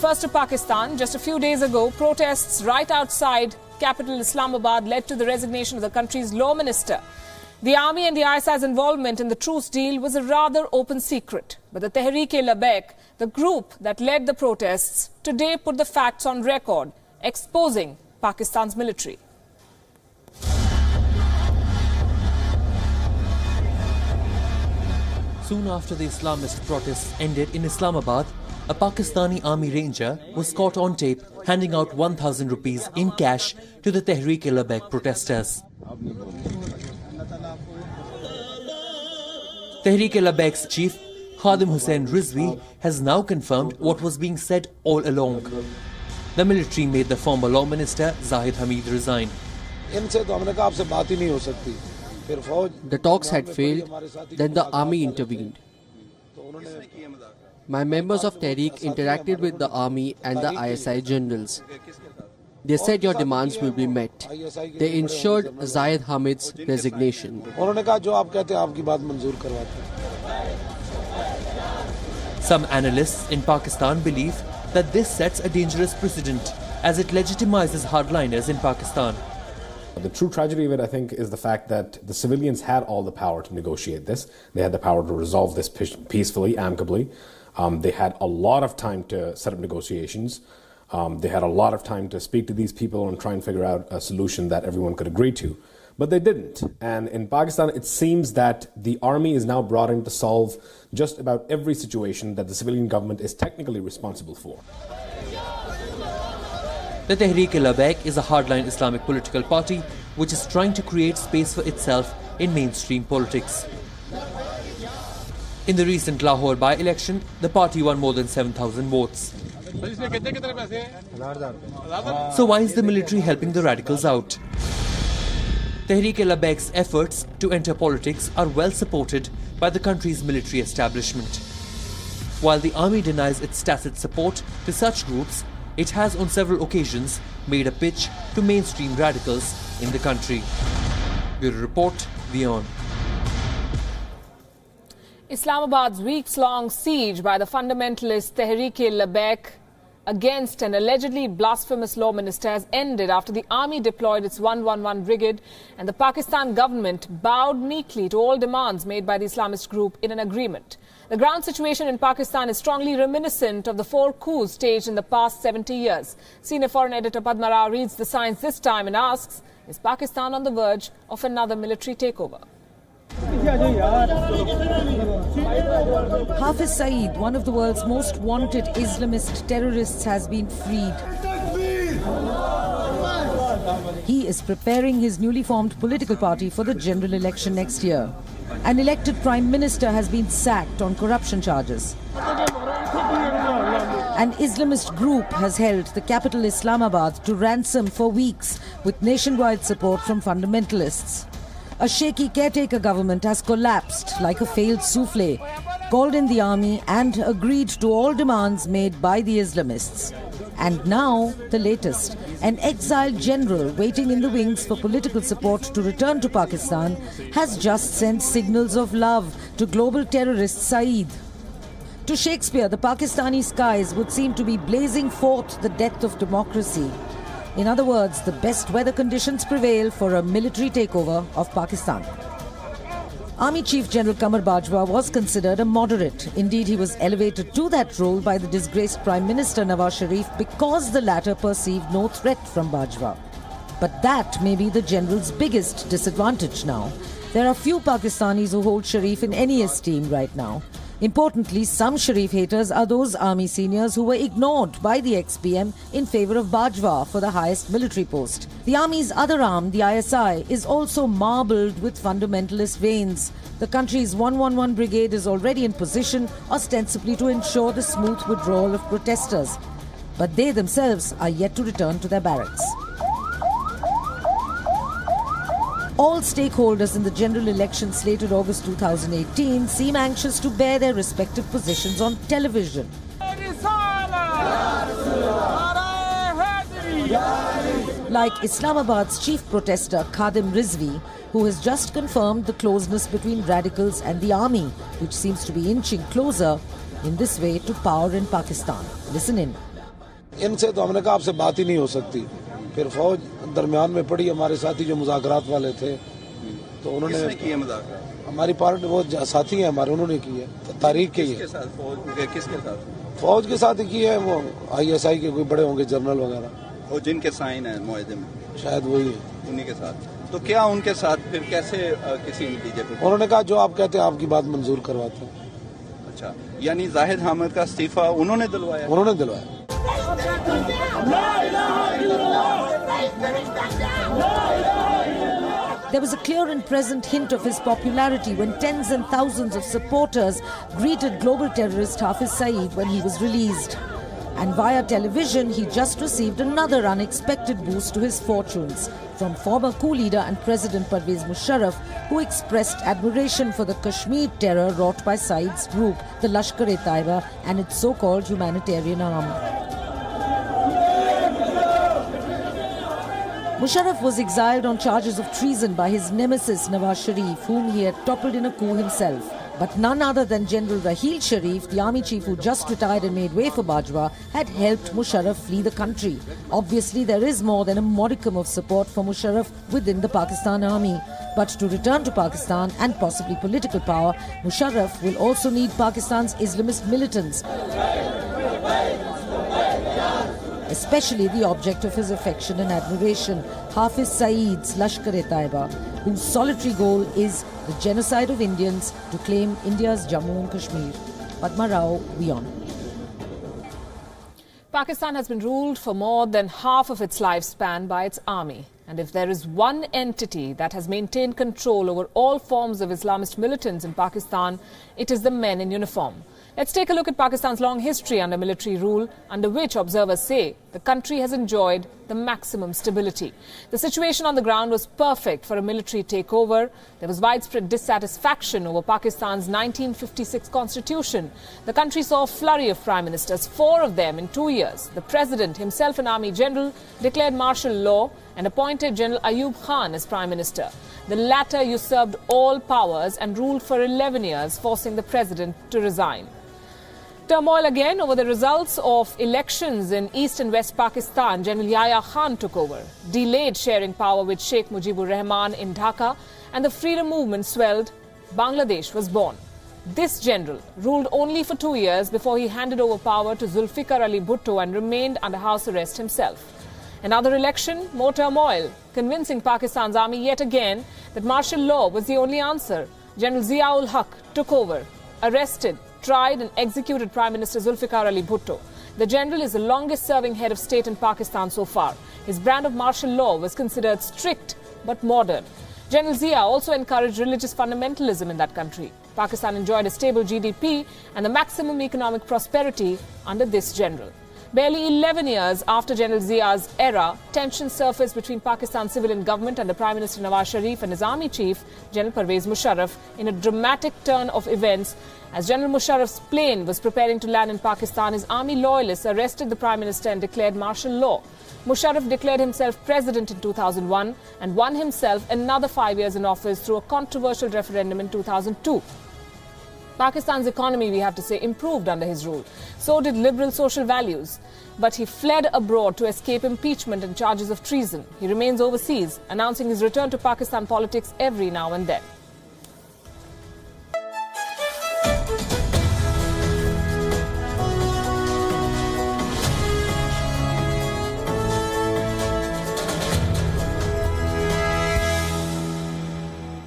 first to Pakistan. Just a few days ago, protests right outside capital Islamabad led to the resignation of the country's law minister. The army and the ISI's involvement in the truce deal was a rather open secret. But the Tehreek-e-Labbaik, the group that led the protests, today put the facts on record, exposing Pakistan's military. Soon after the Islamist protests ended in Islamabad, a Pakistani army ranger was caught on tape handing out 1000 rupees in cash to the Tehreek-e-Labbaik protesters. Tehreek-e-Labbaik's chief, Khadim Hussain Rizvi, has now confirmed what was being said all along. The military made the former law minister Zahid Hamid resign. The talks had failed, then the army intervened. My members of Tehreek interacted with the army and the ISI generals. They said your demands will be met. They ensured Zahid Hamid's resignation. Some analysts in Pakistan believe that this sets a dangerous precedent as it legitimizes hardliners in Pakistan. The true tragedy of it, I think, is the fact that the civilians had all the power to negotiate this. They had the power to resolve this peacefully, amicably. Um, they had a lot of time to set up negotiations. Um, they had a lot of time to speak to these people and try and figure out a solution that everyone could agree to. But they didn't. And in Pakistan, it seems that the army is now brought in to solve just about every situation that the civilian government is technically responsible for. The Tehreek-e-Labbaik is a hardline Islamic political party which is trying to create space for itself in mainstream politics. In the recent Lahore by-election, the party won more than 7,000 votes. So why is the military helping the radicals out? Tehreek-e-Labbaik's efforts to enter politics are well supported by the country's military establishment. While the army denies its tacit support to such groups, it has on several occasions made a pitch to mainstream radicals in the country. Bureau Report, WION. Islamabad's weeks-long siege by the fundamentalist Tehreek-e-Labbaik against an allegedly blasphemous law minister has ended after the army deployed its 111 brigade and the Pakistan government bowed meekly to all demands made by the Islamist group in an agreement. The ground situation in Pakistan is strongly reminiscent of the four coups staged in the past 70 years. Senior foreign editor Padma Rao reads the signs this time and asks, is Pakistan on the verge of another military takeover? Hafiz Saeed, one of the world's most wanted Islamist terrorists, has been freed. He is preparing his newly formed political party for the general election next year. An elected prime minister has been sacked on corruption charges. An Islamist group has held the capital Islamabad to ransom for weeks with nationwide support from fundamentalists. A shaky caretaker government has collapsed like a failed souffle, called in the army and agreed to all demands made by the Islamists. And now, the latest. An exiled general waiting in the wings for political support to return to Pakistan has just sent signals of love to global terrorist Saeed. To Shakespeare, the Pakistani skies would seem to be blazing forth the death of democracy. In other words, the best weather conditions prevail for a military takeover of Pakistan. Army Chief General Qamar Bajwa was considered a moderate. Indeed, he was elevated to that role by the disgraced Prime Minister Nawaz Sharif because the latter perceived no threat from Bajwa. But that may be the general's biggest disadvantage now. There are few Pakistanis who hold Sharif in any esteem right now. Importantly, some Sharif haters are those army seniors who were ignored by the ex-PM in favor of Bajwa for the highest military post. The army's other arm, the ISI, is also marbled with fundamentalist veins. The country's 111 brigade is already in position, ostensibly to ensure the smooth withdrawal of protesters. But they themselves are yet to return to their barracks. All stakeholders in the general election slated August 2018 seem anxious to bear their respective positions on television. Like Islamabad's chief protester Khadim Rizvi, who has just confirmed the closeness between radicals and the army, which seems to be inching closer in this way to power in Pakistan. Listen in. इनसे तो हमने कहा आपसे बात ही नहीं हो सकती फिर फौज दरमियान में पड़ी हमारे साथी जो मुजाकरात वाले थे। तो उन्होंने किए हमारी पार्टी वो साथी हैं हमारे उन्होंने की है। तारीख की है। के किसके साथ? फौज के साथ ही की है वो आईएसआई के कोई बड़े होंगे जनरल वगैरह। और जिनके साइन है मुआहदे में। शायद वही है। उन्हीं के साथ। तो क्या उनके साथ फिर कैसे किसी नतीजे पर उन्होंने कहा जो आप कहते हैं आपकी बात मंजूर करवाते हैं। अच्छा यानी जाहिद हामिद का इस्तीफा उन्होंने दिलवाया? उन्होंने दिलवाया। There was a clear and present hint of his popularity when tens and thousands of supporters greeted global terrorist Hafiz Saeed when he was released. And via television, he just received another unexpected boost to his fortunes from former coup leader and President Pervez Musharraf, who expressed admiration for the Kashmir terror wrought by Saeed's group, the Lashkar-e-Taiba, and its so-called humanitarian arm. Musharraf was exiled on charges of treason by his nemesis Nawaz Sharif, whom he had toppled in a coup himself. But none other than General Raheel Sharif, the army chief who just retired and made way for Bajwa, had helped Musharraf flee the country. Obviously, there is more than a modicum of support for Musharraf within the Pakistan army. But to return to Pakistan and possibly political power, Musharraf will also need Pakistan's Islamist militants especially the object of his affection and admiration, Hafiz Saeed's Lashkar-e-Taiba, whose solitary goal is the genocide of Indians to claim India's Jammu and Kashmir. Padma Rao, WION. Pakistan has been ruled for more than half of its lifespan by its army. And if there is one entity that has maintained control over all forms of Islamist militants in Pakistan, it is the men in uniform. Let's take a look at Pakistan's long history under military rule, under which observers say the country has enjoyed the maximum stability. The situation on the ground was perfect for a military takeover. There was widespread dissatisfaction over Pakistan's 1956 constitution. The country saw a flurry of prime ministers, four of them in two years. The president, himself an army general, declared martial law and appointed General Ayub Khan as prime minister. The latter usurped all powers and ruled for 11 years, forcing the president to resign. Turmoil again over the results of elections in East and West Pakistan. General Yahya Khan took over, delayed sharing power with Sheikh Mujibur Rahman in Dhaka, and the freedom movement swelled. Bangladesh was born. This general ruled only for two years before he handed over power to Zulfikar Ali Bhutto and remained under house arrest himself. Another election, more turmoil, convincing Pakistan's army yet again that martial law was the only answer. General Ziaul Haq took over, arrested, tried and executed Prime Minister Zulfikar Ali Bhutto. The general is the longest serving head of state in Pakistan so far. His brand of martial law was considered strict but modern. General Zia also encouraged religious fundamentalism in that country. Pakistan enjoyed a stable GDP and the maximum economic prosperity under this general. Barely 11 years after General Zia's era, tensions surfaced between Pakistan's civilian government under Prime Minister Nawaz Sharif and his army chief, General Pervez Musharraf, in a dramatic turn of events. As General Musharraf's plane was preparing to land in Pakistan, his army loyalists arrested the Prime Minister and declared martial law. Musharraf declared himself president in 2001 and won himself another five years in office through a controversial referendum in 2002. Pakistan's economy, we have to say, improved under his rule. So did liberal social values. But he fled abroad to escape impeachment and charges of treason. He remains overseas, announcing his return to Pakistan politics every now and then.